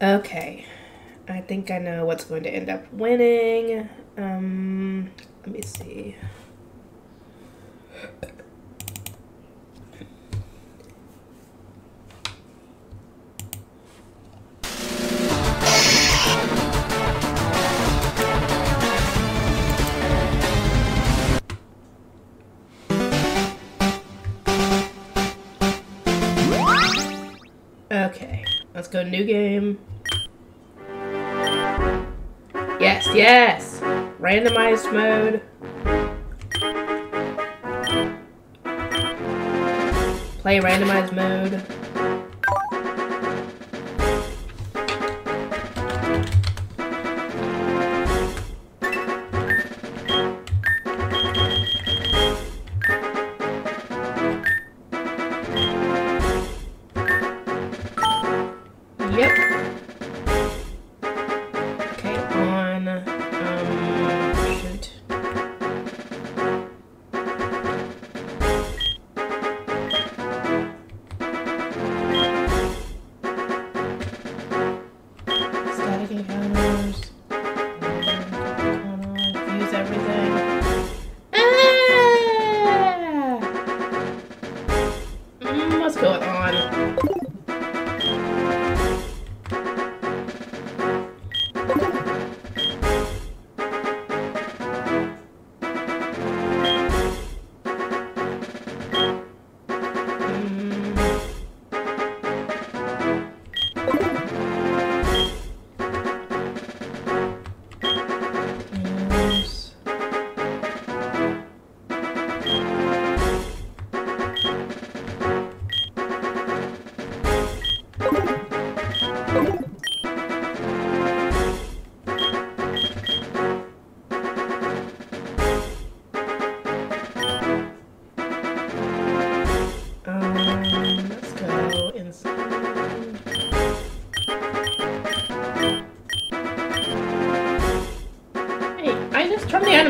Okay. I think I know what's going to end up winning. Um, let me see. Let's go new game. Yes, yes! Randomized mode. Play randomized mode.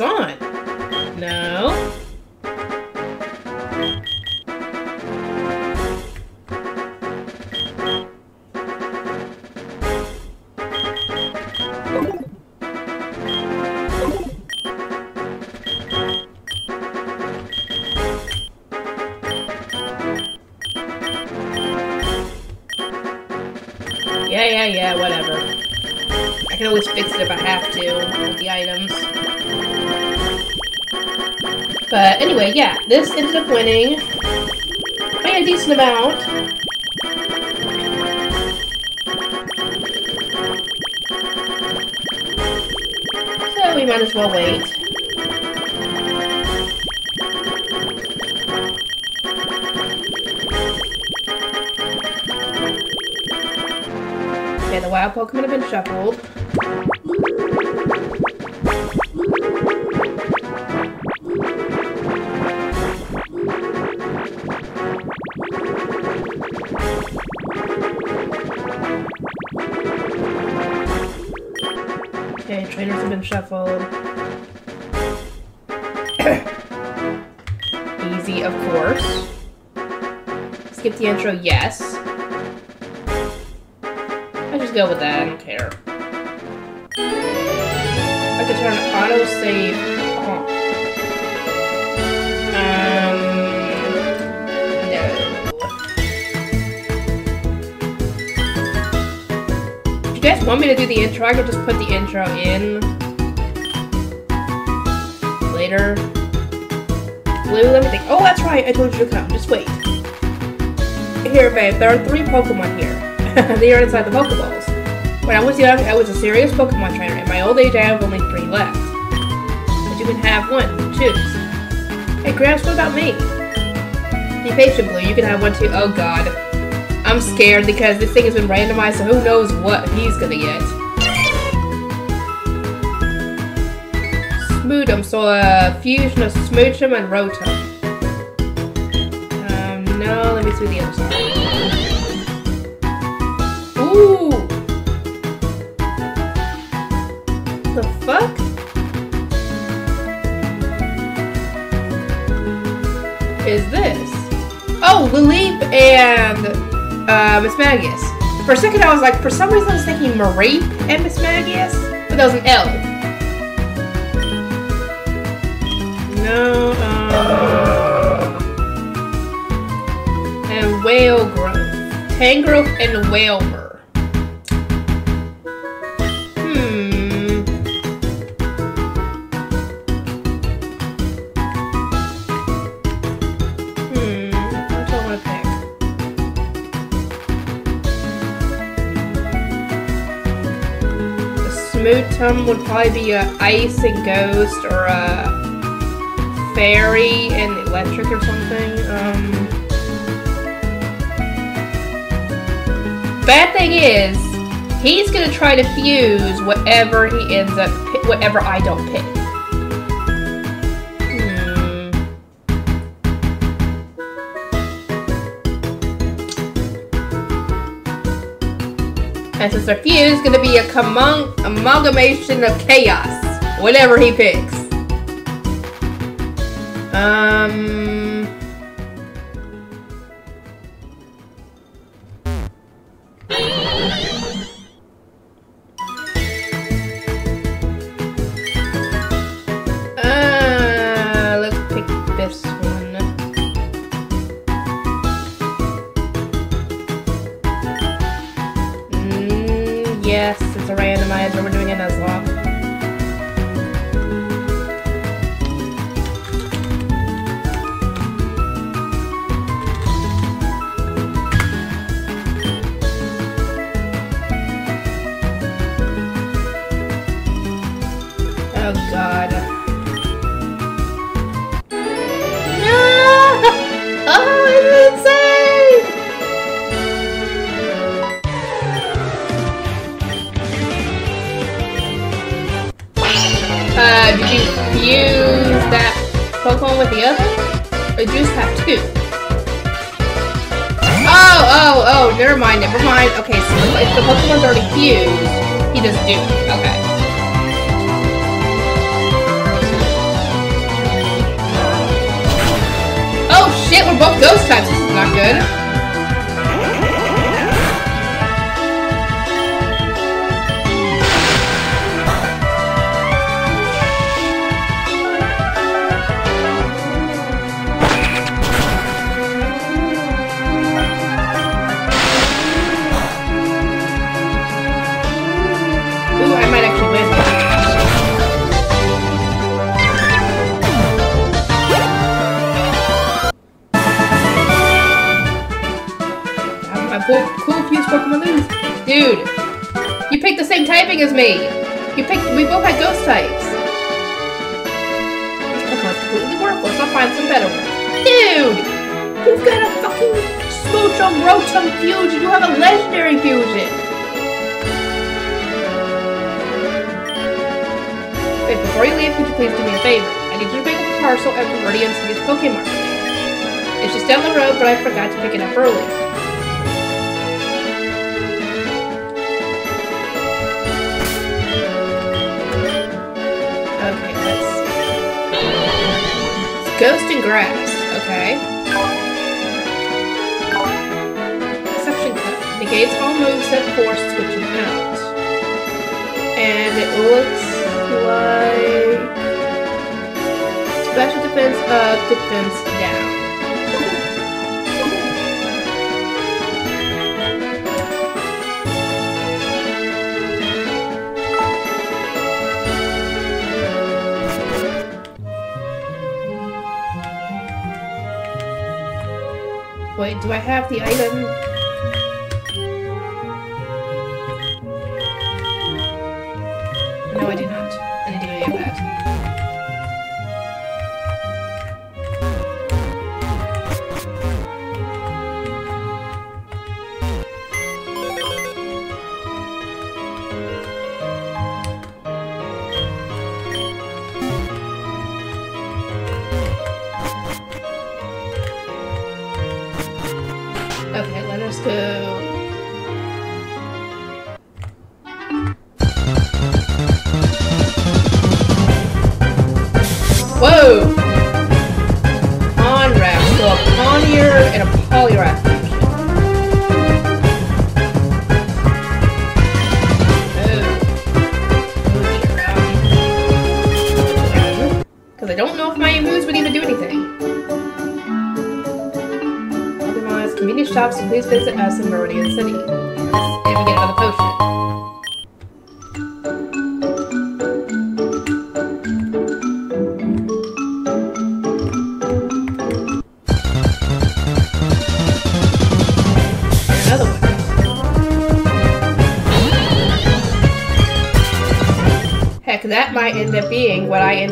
Items on. Anyway, yeah, this ended up winning by a decent amount. So we might as well wait. Okay, the wild Pokemon have been shuffled. Shuffled. Easy, of course. Skip the intro, yes. I just go with that, I don't care. I could turn auto save on. Um, no. If you guys want me to do the intro, I could just put the intro in later. Blue, let me think. Oh, that's right, I told you to come. Just wait. Here, babe, there are three Pokemon here. they are inside the Pokeballs. When I was young, I was a serious Pokemon trainer. In my old age, I have only three left. But you can have one. Choose. Hey, Gramps, what about me? Be patient, Blue. You can have one too. Oh, God. I'm scared because this thing has been randomized, so who knows what he's gonna get. Smoodum, so a fusion of Smoochum and Rotom. Um, no, let me see the other side. Ooh! The fuck? Is this? Oh, Lileep and uh, Mismagius. For a second, I was like, for some reason, I was thinking Marie and Mismagius, but that was an L. No, um, and whale growth, Tangrowth and Wailmer. Hmm. Hmm. What do I want to pick? The Smootum would probably be a ice and ghost or a fairy and electric or something. Um, bad thing is, he's gonna try to fuse whatever he ends up, whatever I don't pick. Hmm. And since the fuse is gonna be a amalgamation of chaos, whatever he picks. Um. God. No! Oh, it's insane! Uh, did you fuse that Pokemon with the other? Or did you just have two? Oh, oh, oh, never mind, never mind. Okay, so if the Pokemon's already fused, he just do. Okay. Both ghost types. This is not good. Parcel at Viridian City's Pokemon. It's just down the road, but I forgot to pick it up early. Okay, let's see. It's Ghost and Grass, okay. Suction Cup. Negates all moves that force switching out. And it looks like special defense up, defense down. Wait, do I have the item?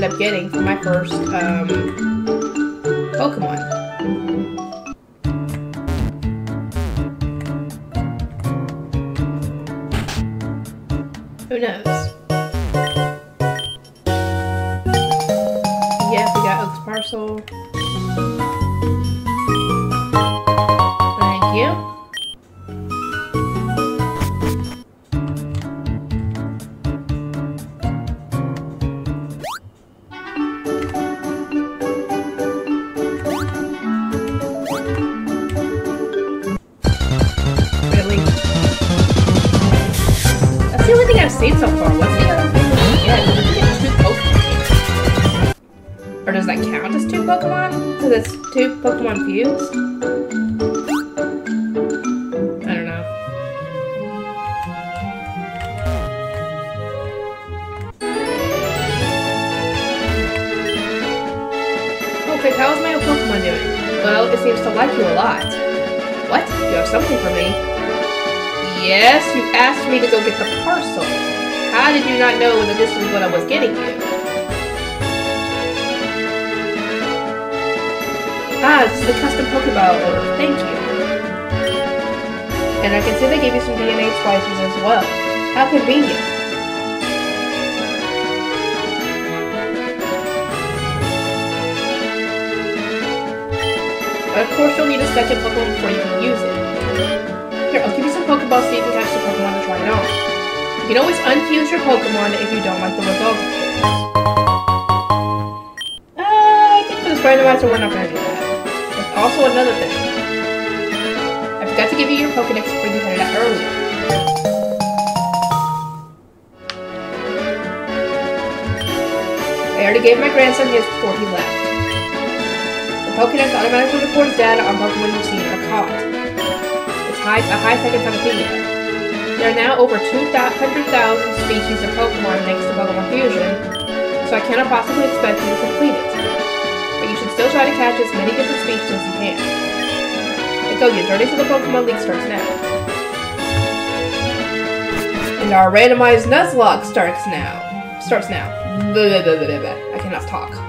End up getting for my first, um, Pokemon. Who knows? Pokemon fused? I don't know. Okay, how's my Pokemon doing? Well, it seems to like you a lot. What? You have something for me? Yes, you asked me to go get the parcel. How did you not know that this was what I was getting you? Ah, this is the custom Pokeball. Thank you. And I can see they gave you some DNA splicers as well. How convenient. But of course, you'll need a second Pokemon before you can use it. Here, I'll give you some Pokeballs so you can catch the Pokemon to try it on. You can always unfuse your Pokemon if you don't like the results. Uh, I think for this randomizer, we're not going to do that. Also another thing. I forgot to give you your Pokedex before you headed out earlier. I already gave my grandson his before he left. The Pokedex automatically records data on Pokemon you've seen or caught. It's high, a high-tech encyclopedia. There are now over 200,000 species of Pokemon thanks to Pokemon Fusion, so I cannot possibly expect you to complete it. Still try to catch as many different species as you can. But go, your journey to the Pokemon League starts now. And our randomized Nuzlocke starts now. Starts now. I cannot talk.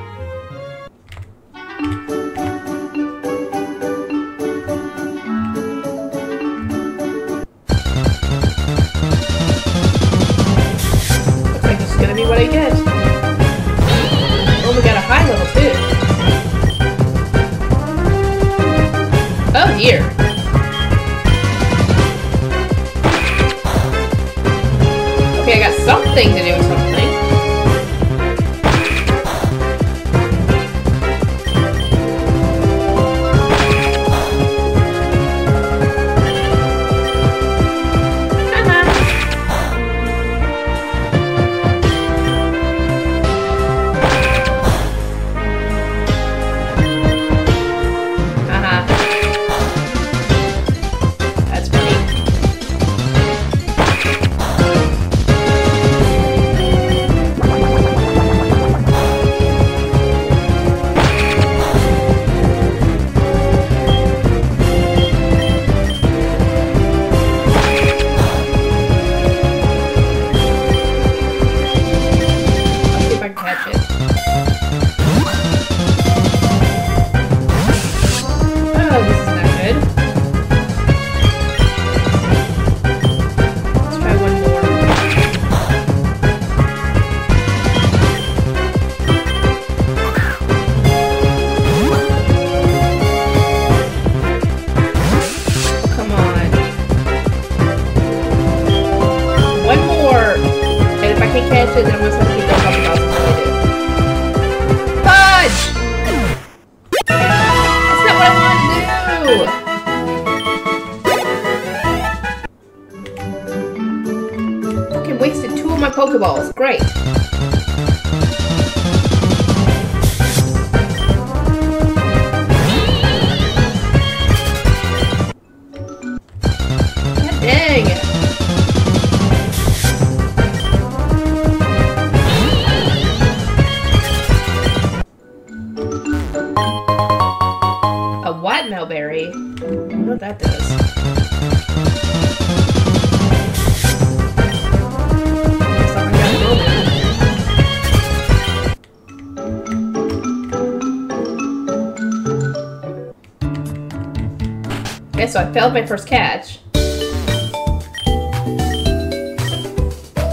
I failed my first catch.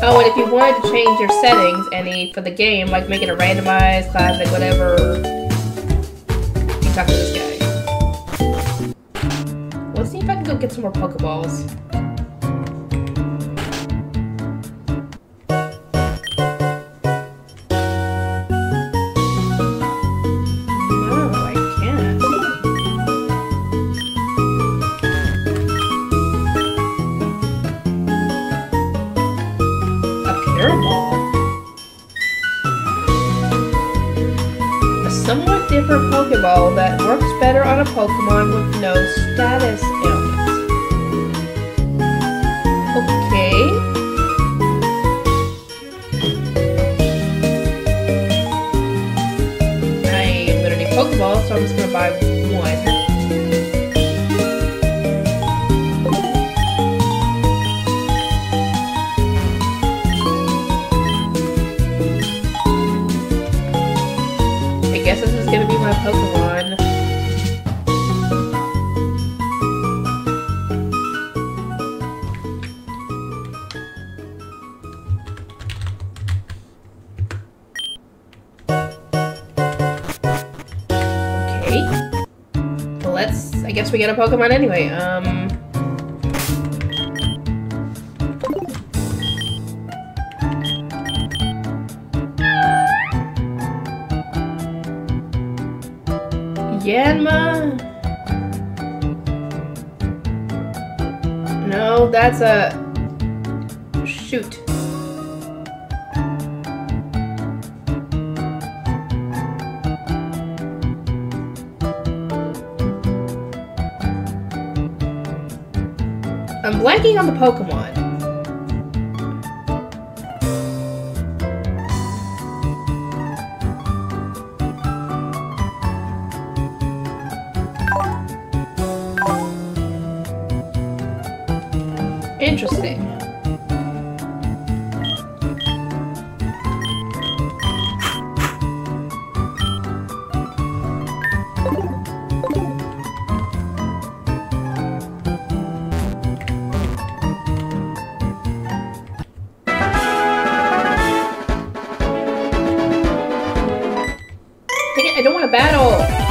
Oh, and if you wanted to change your settings any for the game, like make it a randomized, classic, whatever, you talk to this guy. Let's see if I can go get some more Pokeballs. A Pokemon with no status get a Pokemon anyway. Um. Yanma? No, that's a. Shoot. Blanking on the Pokemon. Battle.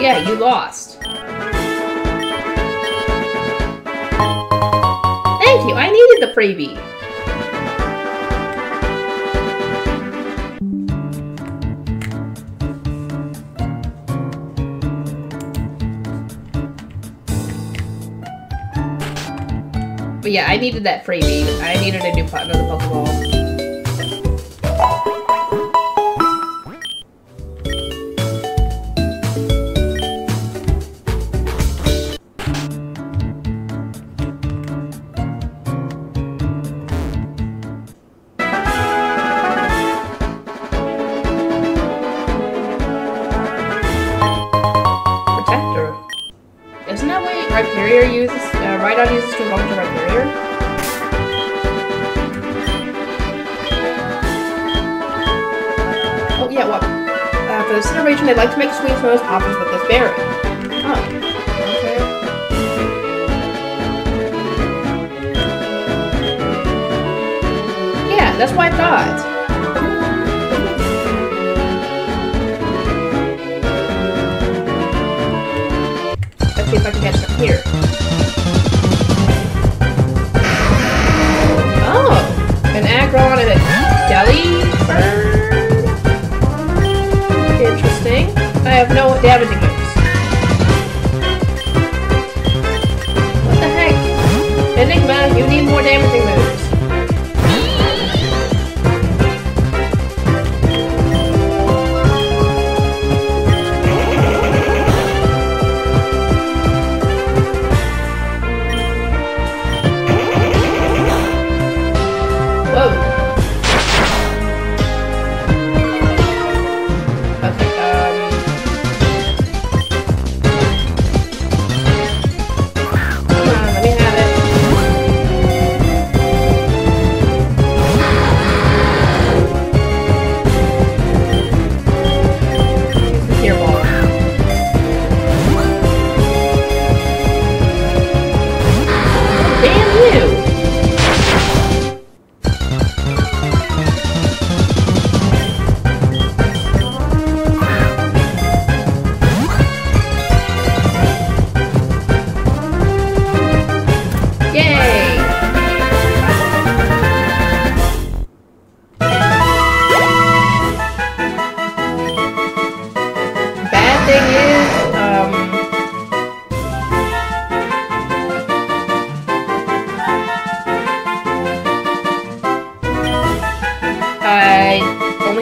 Yeah, you lost. Thank you, I needed the freebie. But yeah, I needed that freebie. I needed a new po- another Pokeball. They'd like to make swings most options with this berry. Oh, okay. Yeah, that's what I thought. see if I can catch them here.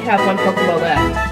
Have one Pokeball left.